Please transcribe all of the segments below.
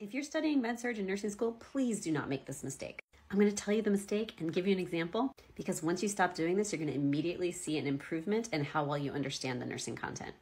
If you're studying med surg in nursing school, please do not make this mistake. I'm going to tell you the mistake and give you an example because once you stop doing this, you're going to immediately see an improvement in how well you understand the nursing content.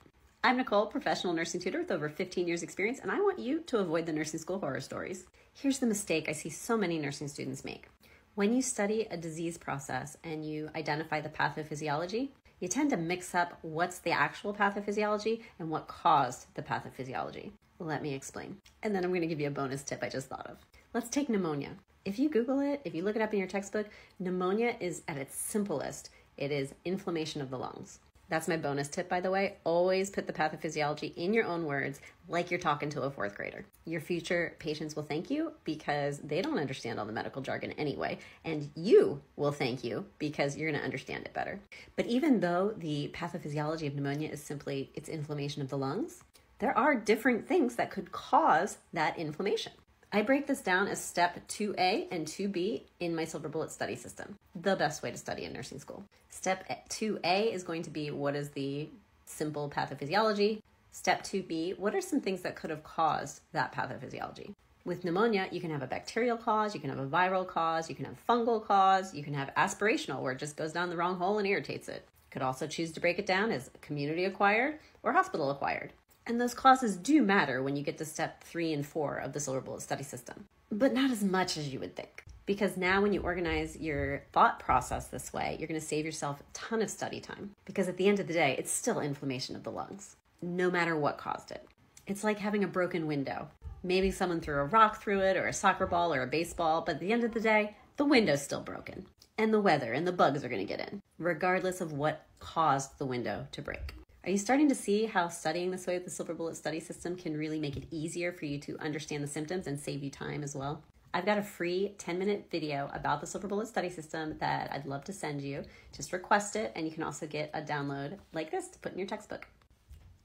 I'm Nicole, professional nursing tutor with over 15 years experience, and I want you to avoid the nursing school horror stories. Here's the mistake I see so many nursing students make. When you study a disease process and you identify the pathophysiology, you tend to mix up what's the actual pathophysiology and what caused the pathophysiology. Let me explain. And then I'm going to give you a bonus tip I just thought of. Let's take pneumonia. If you Google it, if you look it up in your textbook, pneumonia is at its simplest. It is inflammation of the lungs. That's my bonus tip, by the way. Always put the pathophysiology in your own words, like you're talking to a fourth grader. Your future patients will thank you because they don't understand all the medical jargon anyway, and you will thank you because you're going to understand it better. But even though the pathophysiology of pneumonia is simply its inflammation of the lungs, there are different things that could cause that inflammation. I break this down as step 2A and 2B in my Silver Bullet study system, the best way to study in nursing school. Step 2A is going to be what is the simple pathophysiology. Step 2B, what are some things that could have caused that pathophysiology? With pneumonia, you can have a bacterial cause, you can have a viral cause, you can have fungal cause, you can have aspirational where it just goes down the wrong hole and irritates it. You could also choose to break it down as community acquired or hospital acquired. And those clauses do matter when you get to step three and four of the Silver Bullet study system, but not as much as you would think. Because now, when you organize your thought process this way, you're going to save yourself a ton of study time. Because at the end of the day, it's still inflammation of the lungs, no matter what caused it. It's like having a broken window. Maybe someone threw a rock through it, or a soccer ball, or a baseball, but at the end of the day, the window's still broken. And the weather and the bugs are going to get in, regardless of what caused the window to break. Are you starting to see how studying this way with the Silver Bullet study system can really make it easier for you to understand the symptoms and save you time as well? I've got a free 10 minute video about the Silver Bullet study system that I'd love to send you. Just request it, and you can also get a download like this to put in your textbook.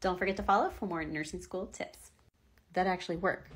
Don't forget to follow for more nursing school tips that actually work.